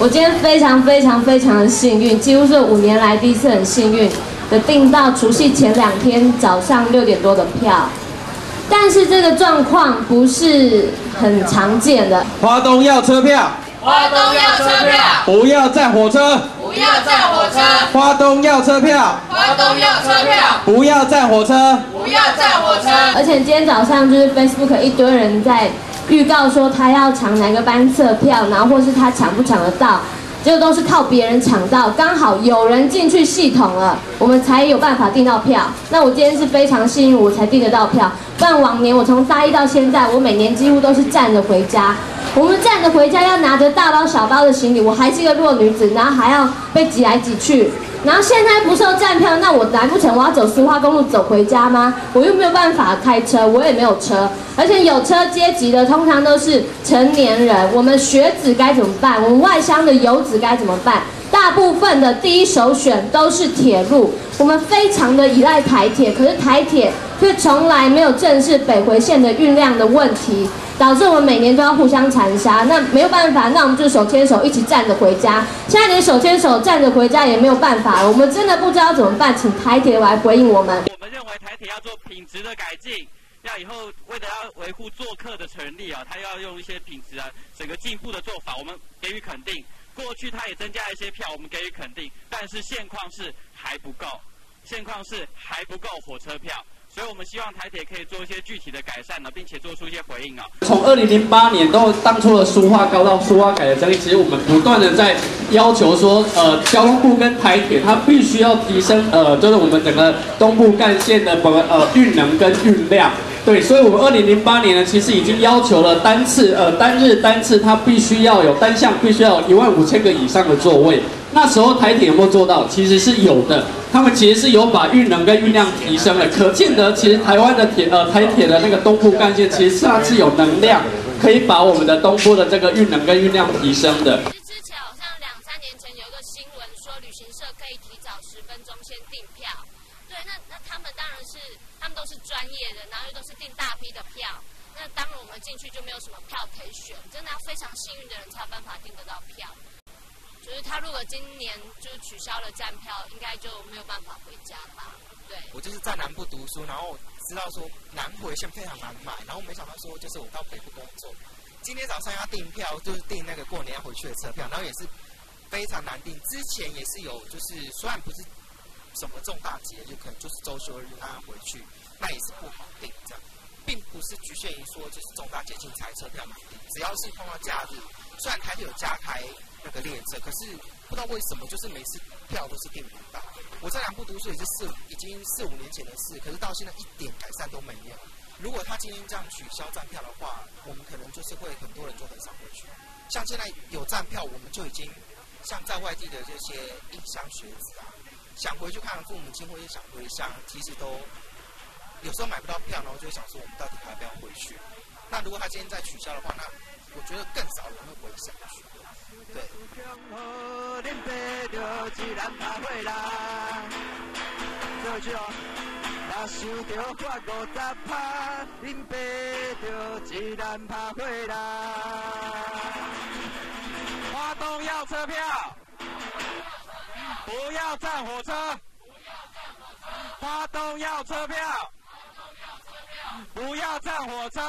我今天非常非常非常的幸运，几乎是五年来第一次很幸运的订到除夕前两天早上六点多的票。但是这个状况不是很常见的。花东要车票，花东要车票，不要站火车。不要站火车。花东要车票，花东要车票，不要站火车。不要站火车。而且今天早上就是 Facebook 一堆人在预告说他要抢哪个班次的票，然后或是他抢不抢得到，结果都是靠别人抢到，刚好有人进去系统了，我们才有办法订到票。那我今天是非常幸运，我才订得到票，不然往年我从大一到现在，我每年几乎都是站着回家。我们站着回家要拿着大包小包的行李，我还是一个弱女子，然后还要被挤来挤去。然后现在不收站票，那我难不成我要走苏花公路走回家吗？我又没有办法开车，我也没有车，而且有车阶级的通常都是成年人。我们学子该怎么办？我们外乡的游子该怎么办？大部分的第一首选都是铁路，我们非常的依赖台铁，可是台铁却从来没有正视北回线的运量的问题。导致我们每年都要互相残杀，那没有办法，那我们就手牵手一起站着回家。现在连手牵手站着回家也没有办法了，我们真的不知道怎么办，请台铁来回应我们。我们认为台铁要做品质的改进，要以后为了要维护做客的权利啊，它要用一些品质啊，整个进步的做法，我们给予肯定。过去它也增加一些票，我们给予肯定，但是现况是还不够，现况是还不够火车票。所以我们希望台铁可以做一些具体的改善呢，并且做出一些回应啊。从二零零八年到当初的书化高到书化改的争议，其实我们不断的在要求说，呃，交通部跟台铁它必须要提升，呃，就是我们整个东部干线的本呃运能跟运量。对，所以我们二零零八年呢，其实已经要求了单次呃单日单次它必须要有单项必须要有一万五千个以上的座位。那时候台铁有没有做到？其实是有的，他们其实是有把运能跟运量提升了，可见得其实台湾的铁呃台铁的那个东部干线，其实它是有能量可以把我们的东部的这个运能跟运量提升的。之前好像两三年前有一个新闻说，旅行社可以提早十分钟先订票。对，那那他们当然是他们都是专业的，然后又都是订大批的票。那当然我们进去就没有什么票可以选，真的要非常幸运的人才有办法订得到票。就是他如果今年就取消了站票，应该就没有办法回家吧？对。我就是在南部读书，然后知道说南回线非常难买，然后没想到说就是我到北部工作，今天早上要订票，就是订那个过年要回去的车票，然后也是非常难订。之前也是有，就是虽然不是什么重大节日，可能就是周休日他要回去，那也是不好订这样，并不是局限于说就是重大节庆才车票难订，只要是碰到假日，虽然台铁有加开。那个列车，可是不知道为什么，就是每次票都是订不到。我在南部读书也是四，已经四五年前的事，可是到现在一点改善都没有。如果他今天这样取消站票的话，我们可能就是会很多人就很少回去。像现在有站票，我们就已经像在外地的这些异乡学子啊，想回去看父母亲或者想回乡，其实都有时候买不到票，然后就会想说我们到底还要不要回去？那如果他今天再取消的话，那我觉得更少人会回想去。对。花东要车票，不要站火车。花东要车票，不要站火车。